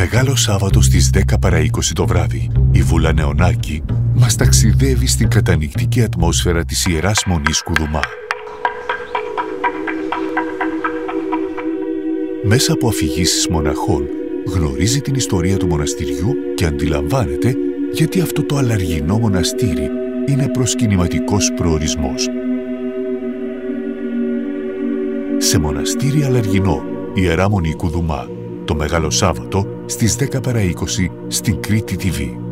Μεγάλο Σάββατο στις 10 παρα 20 το βράδυ, η Βούλα Νεονάκη μας ταξιδεύει στην κατανικτική ατμόσφαιρα της Ιεράς Μονής Κουδουμά. Μέσα από αφηγήσεις μοναχών γνωρίζει την ιστορία του μοναστηριού και αντιλαμβάνεται γιατί αυτό το αλλαργινό μοναστήρι είναι προσκυνηματικός προορισμός. Σε μοναστήρι αλλαργινό, Ιερά Μονή Κουδουμά, το Μεγάλο Σάββατο στις 10 παρα 20 στην Κρήτη TV.